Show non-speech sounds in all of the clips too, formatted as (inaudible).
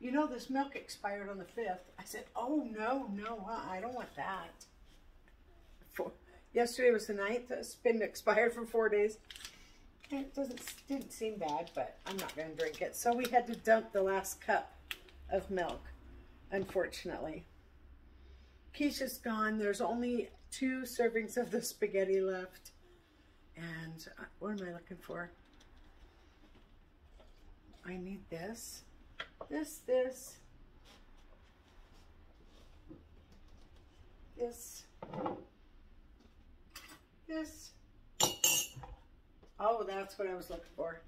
you know, this milk expired on the 5th. I said, oh, no, no, uh, I don't want that. For, yesterday was the 9th. It's been expired for four days. It doesn't didn't seem bad, but I'm not going to drink it. So we had to dump the last cup of milk, unfortunately. Keisha's gone. There's only two servings of the spaghetti left. And uh, what am I looking for? I need this, this, this, this, this. Oh, that's what I was looking for.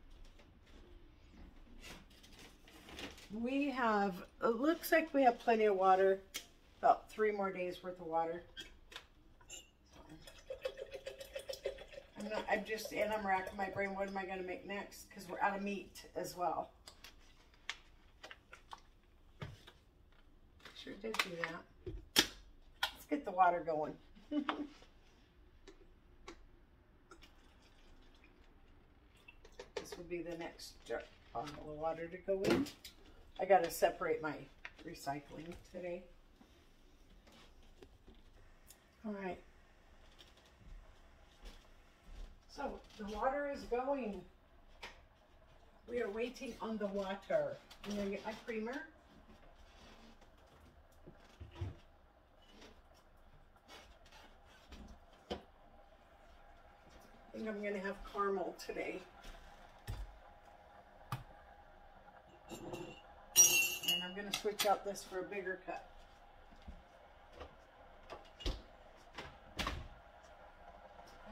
We have, it looks like we have plenty of water, about three more days worth of water. I'm, not, I'm just, and I'm racking my brain, what am I going to make next? Because we're out of meat as well. Sure did do that. Let's get the water going. (laughs) this will be the next bottle of water to go in. I got to separate my recycling today. All right. So the water is going. We are waiting on the water. I'm gonna get my creamer. Think I'm gonna have caramel today. And I'm gonna switch out this for a bigger cup.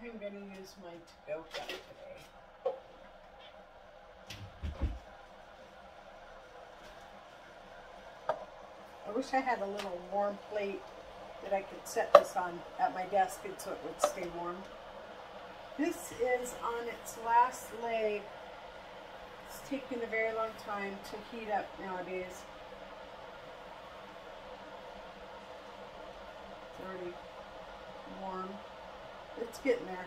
I'm going to use my to-go cup today. I wish I had a little warm plate that I could set this on at my desk and so it would stay warm. This is on its last leg. It's taking a very long time to heat up nowadays. It's already warm. It's getting there.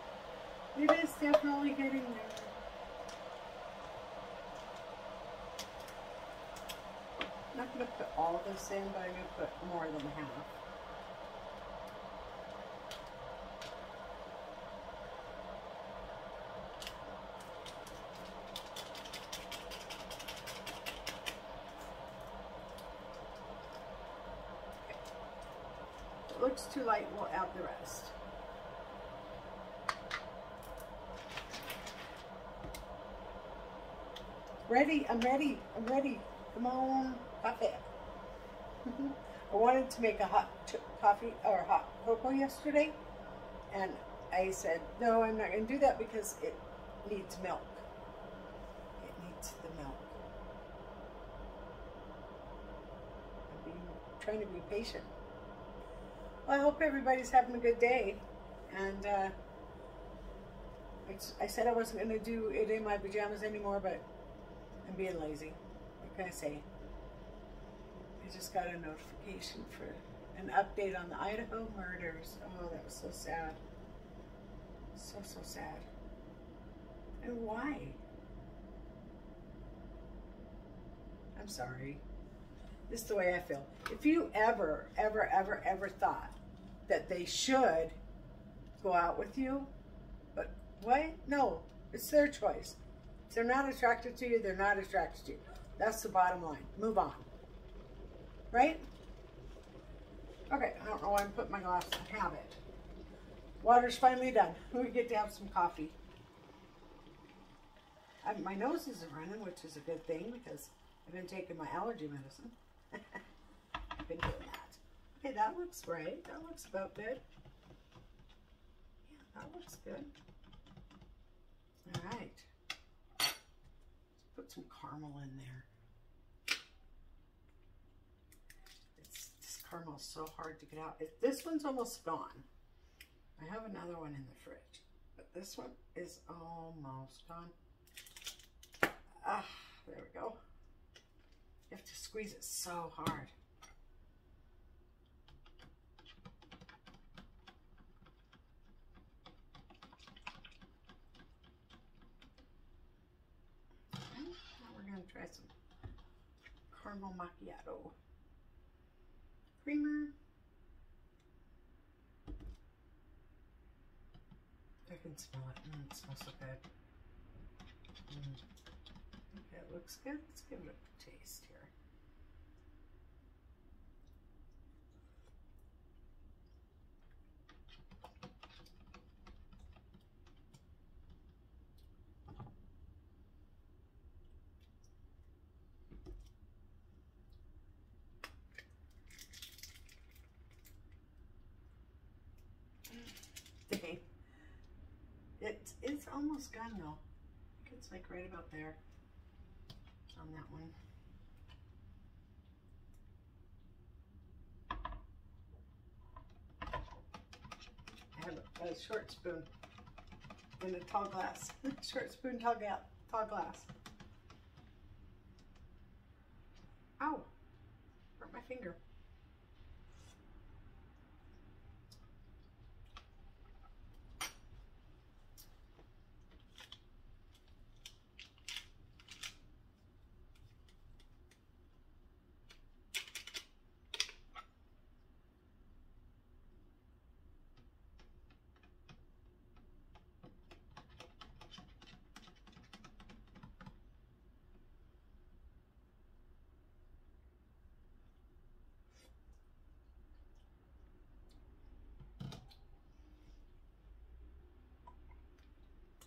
It is definitely getting there. I'm not going to put all of this in, but I'm going to put more than half. Looks too light, we'll add the rest. Ready, I'm ready, I'm ready. Come on, coffee. (laughs) I wanted to make a hot coffee or hot cocoa yesterday, and I said, no, I'm not going to do that because it needs milk. It needs the milk. I'm trying to be patient. Well, I hope everybody's having a good day, and uh, I said I wasn't going to do it in my pajamas anymore, but I'm being lazy. What can I say? I just got a notification for an update on the Idaho murders. Oh, that was so sad. So, so sad. And why? I'm sorry. This is the way I feel. If you ever, ever, ever, ever thought that they should go out with you, but what? No, it's their choice. If they're not attracted to you, they're not attracted to you. That's the bottom line. Move on. Right? Okay, I don't know why I'm putting my glass in habit. Water's finally done. We get to have some coffee. I, my nose isn't running, which is a good thing because I've been taking my allergy medicine. I've been doing that. Okay, that looks right. That looks about good. Yeah, that looks good. All right Let's put some caramel in there. It's, this caramel is so hard to get out. It, this one's almost gone. I have another one in the fridge, but this one is almost gone. Ah, there we go. You have to squeeze it so hard. try some caramel macchiato. Creamer. I can smell it. Mm, it smells so good. Mm. It looks good. Let's give it a taste here. It's, it's almost gone though. It's like right about there on that one. I have a, a short spoon in a tall glass. (laughs) short spoon, tall, ga tall glass. Ow! Hurt my finger.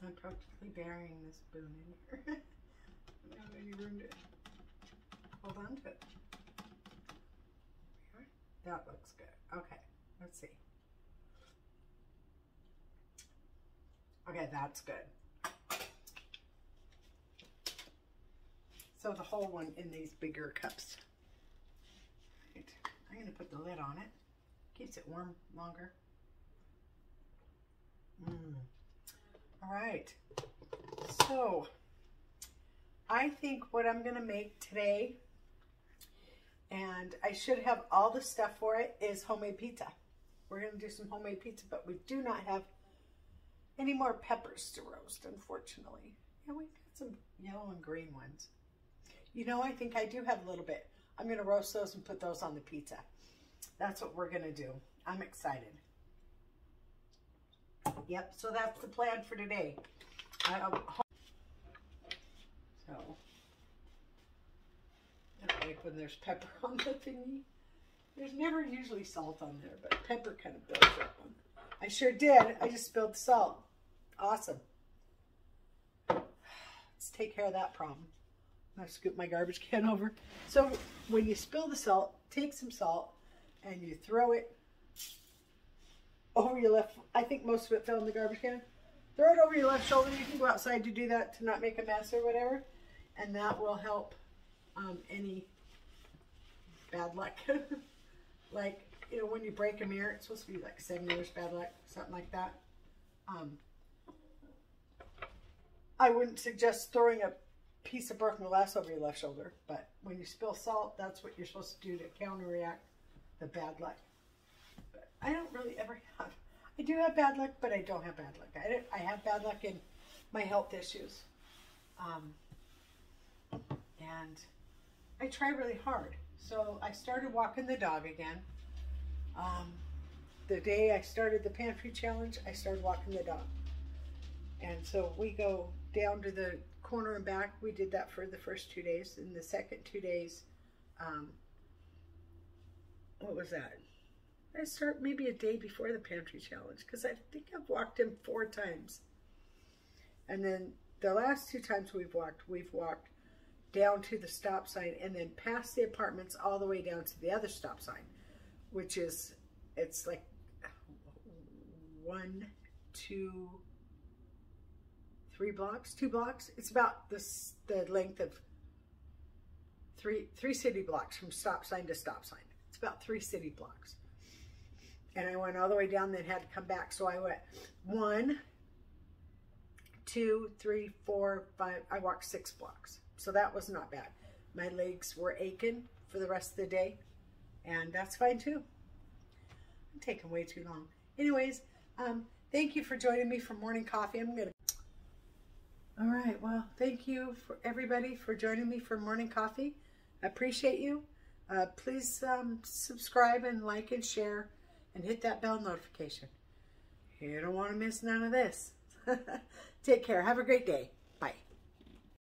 I'm practically burying this spoon in here. I don't have any room to hold on to it. That looks good. Okay, let's see. Okay, that's good. So the whole one in these bigger cups. Right. I'm going to put the lid on it. Keeps it warm longer. Mmm. All right. So, I think what I'm to make today, and I should have all the stuff for it, is homemade pizza. We're to do some homemade pizza, but we do not have any more peppers to roast, unfortunately. Yeah, we got some yellow and green ones. You know, I think I do have a little bit. I'm to roast those and put those on the pizza. That's what we're to do. I'm excited. Yep, so that's the plan for today. Um, so, I like when there's pepper (laughs) on the thingy. There's never usually salt on there, but pepper kind of builds up. On. I sure did. I just spilled the salt. Awesome. Let's take care of that problem. I scoop my garbage can (laughs) over. So when you spill the salt, take some salt and you throw it over your left, I think most of it fell in the garbage can. Throw it over your left shoulder. You can go outside to do that to not make a mess or whatever. And that will help um, any bad luck. (laughs) like, you know, when you break a mirror, it's supposed to be like seven years bad luck, something like that. Um, I wouldn't suggest throwing a piece of broken glass over your left shoulder, but when you spill salt, that's what you're supposed to do to counteract the bad luck. I don't really ever have. I do have bad luck, but I don't have bad luck. I, I have bad luck in my health issues. Um, and I try really hard. So I started walking the dog again. Um, the day I started the pantry challenge, I started walking the dog. And so we go down to the corner and back. We did that for the first two days. In the second two days, um, what was that? I start maybe a day before the pantry challenge because I think I've walked him four times. And then the last two times we've walked, we've walked down to the stop sign and then past the apartments all the way down to the other stop sign, which is, it's like one, two, three blocks, two blocks. It's about the length of three, three city blocks from stop sign to stop sign. It's about three city blocks and I went all the way down, then had to come back. So I went one, two, three, four, five. I walked six blocks. So that was not bad. My legs were aching for the rest of the day, and that's fine too. I'm taking way too long. Anyways, um, thank you for joining me for morning coffee. I'm gonna. All right. Well, thank you for everybody for joining me for morning coffee. I appreciate you. Uh, please um, subscribe and like and share and hit that bell notification. You don't want to miss none of this. (laughs) Take care. Have a great day.